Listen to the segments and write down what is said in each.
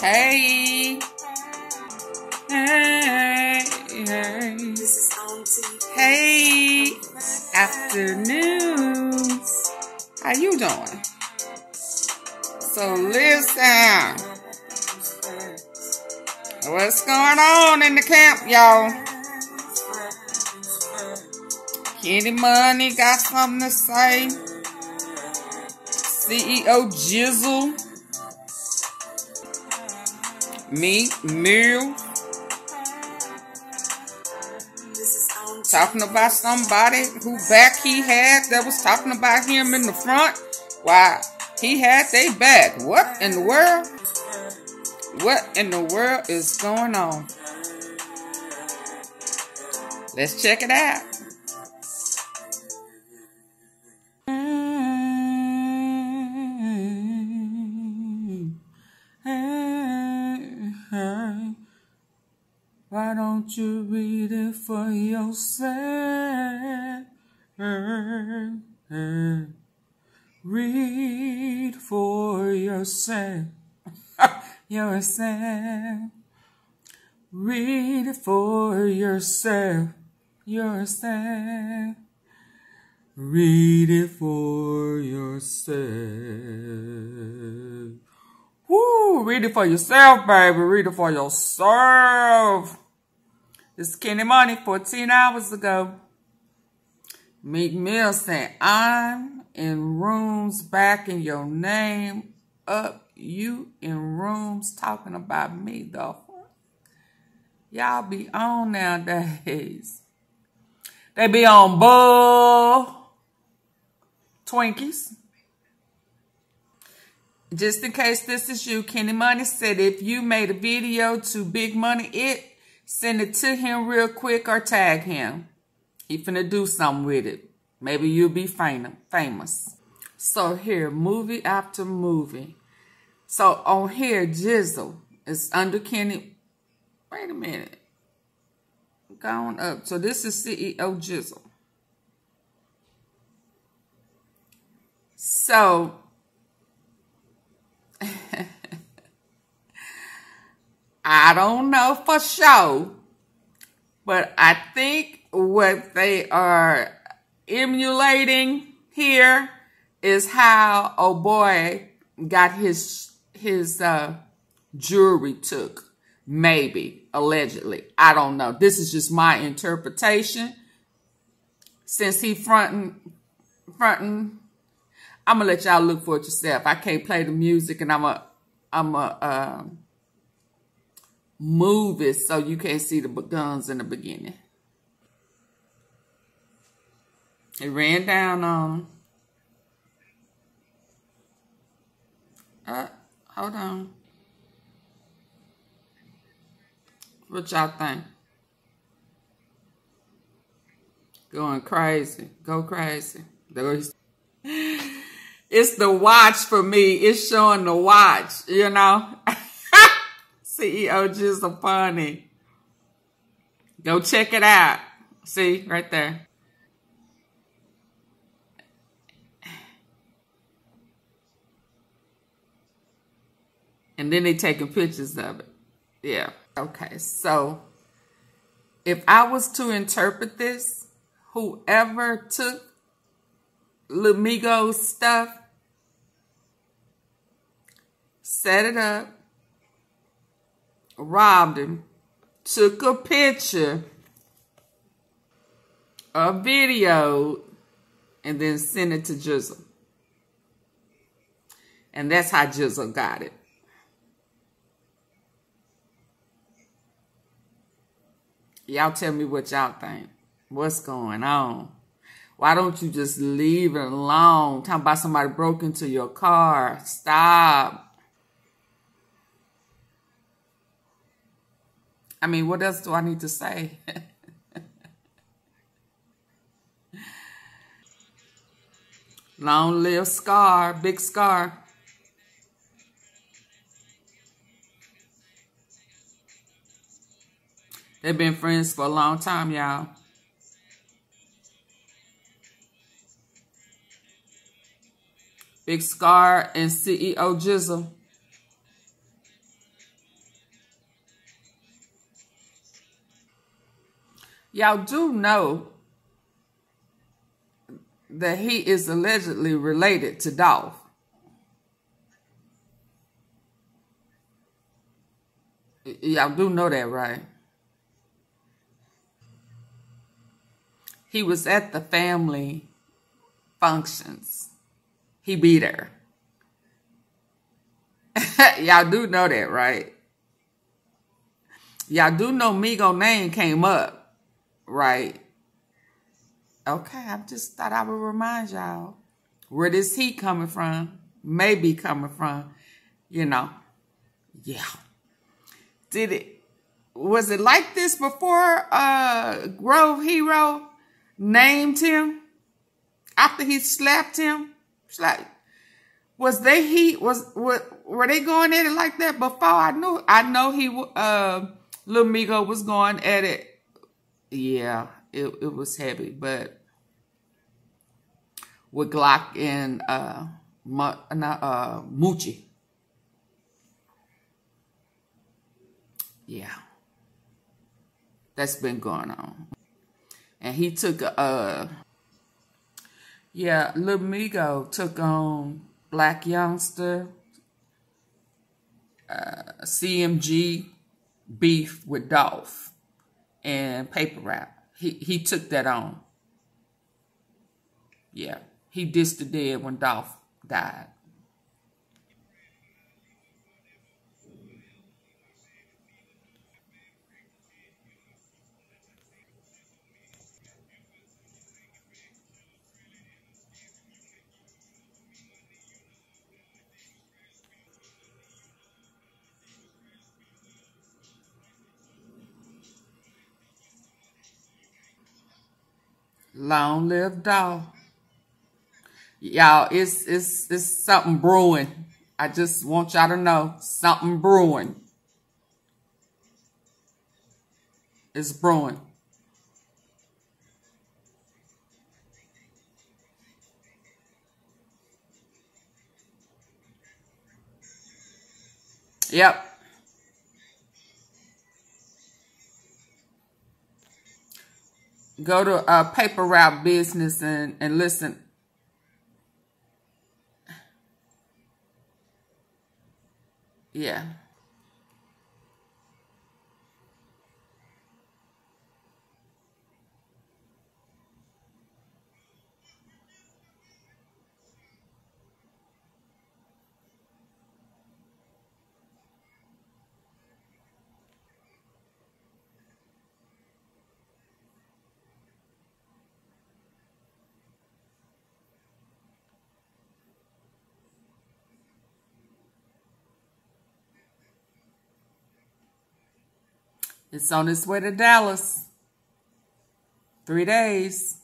Hey. Hey. Hey. Hey. Afternoon. How you doing? So listen. What's going on in the camp, y'all? Kenny Muney got something to say. CEO Jizzle. Meek Mill. Talking about somebody who back he had that was talking about him in the front. Why he had their back. What in the world? What in the world is going on? Let's check it out. Why don't you read it for yourself? Read for yourself. yourself. Read it for yourself. Yourself. Read it for yourself. Woo! Read it for yourself, baby. Read it for yourself. This Kenny Muney 14 hours ago. Meek Mill said, I'm in rooms backing your name up. You in rooms talking about me, though. Y'all be on nowadays. They be on bull Twinkies. Just in case this is you, Kenny Muney said if you made a video to Big Money It, send it to him real quick or tag him. He finna do something with it. Maybe you'll be famous. So here, movie after movie. So on here, Jizzle is under Kenny. Wait a minute. Going up. So this is CEO Jizzle. So I don't know for sure, but I think what they are emulating here is how oh boy got his his uh, jewelry took. Maybe allegedly, I don't know. This is just my interpretation. Since he fronting fronting, I'm gonna let y'all look for it yourself. I can't play the music, and I'm a I'm a. Uh, move it so you can't see the guns in the beginning. It ran down on Uh, hold on. What y'all think? Going crazy. Go crazy. It's the watch for me. It's showing the watch, you know? CEO Jizzle Funny. Go check it out. See, right there. And then they taking pictures of it. Yeah. Okay. So if I was to interpret this, whoever took Lil Migo's stuff, set it up, robbed him, took a picture, a video, and then sent it to Jizzle. And that's how Jizzle got it. Y'all tell me what y'all think. What's going on? Why don't you just leave it alone? Talking about somebody broke into your car. Stop. I mean, what else do I need to say? Long live Scarr, big Scarr. They've been friends for a long time, y'all. Big Scarr and CEO Jizzle. Y'all do know that he is allegedly related to Dolph. Y'all do know that, right? He was at the family functions. He beat her. Y'all do know that, right? Y'all do know Migo name came up, right? Okay, I just thought I would remind y'all where this heat coming from, maybe coming from, you know. Yeah. Did it was it like this before uh Grove Hero named him after he slapped him? Like was they heat was were, were they going at it like that before? I knew I know he uh Lil Migo was going at it. Yeah, it, it was heavy, but with Glock and uh, not uh, Moochie. Yeah, that's been going on. And he took a, uh, yeah, Lil Migo took on Blac Youngsta, uh, CMG beef with Dolph and Paper Route. He, he took that on. Yeah, he dissed the dead when Dolph died. Long live Dolph. Y'all, it's it's it's something brewing. I just want y'all to know something brewing. It's brewing. Yep. Go to a paper route business and, and listen yeah. It's on its way to Dallas. Three days.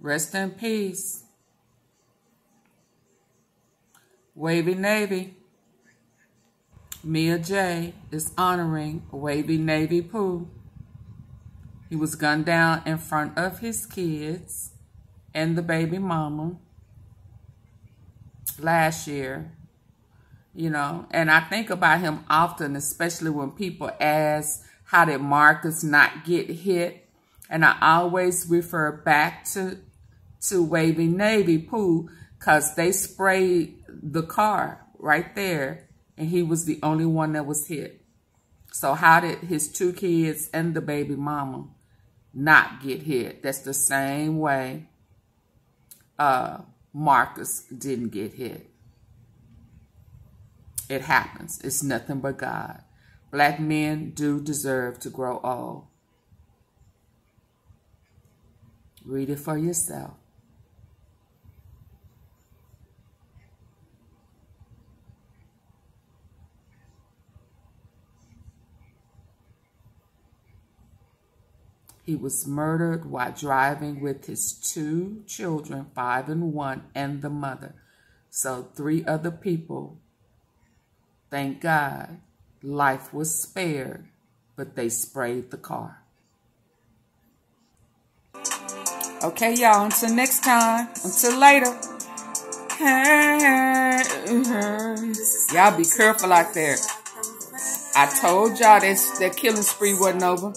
Rest in peace. Wavy Navy. Mia Jaye is honoring Wavy Navy Pooh. He was gunned down in front of his kids and the baby mama last year. You know, and I think about him often, especially when people ask, how did Marcus not get hit? And I always refer back to to Wavy Navy Pooh because they sprayed the car right there and he was the only one that was hit. So how did his two kids and the baby mama not get hit. That's the same way uh, Marcus didn't get hit. It happens. It's nothing but God. Black men do deserve to grow old. Read it for yourself. He was murdered while driving with his two children, five and one, and the mother. So three other people, thank God, life was spared, but they sprayed the car. Okay, y'all. Until next time. Until later. Y'all be careful out there. I told y'all that that killing spree wasn't over.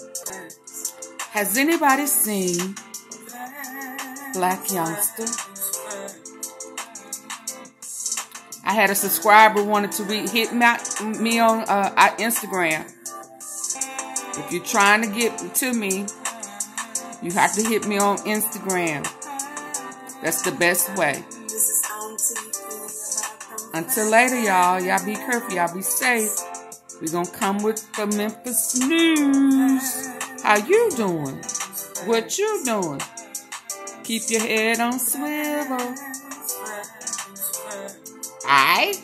Has anybody seen Blac Youngsta? I had a subscriber wanted to hit me on uh, Instagram. If you're trying to get to me, you have to hit me on Instagram. That's the best way. Until later, y'all. Y'all be careful. Y'all be safe. We're going to come with the Memphis news. How you doing? What you doing? Keep your head on swivel. Alright?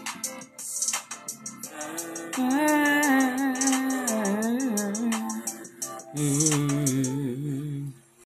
Mm-hmm.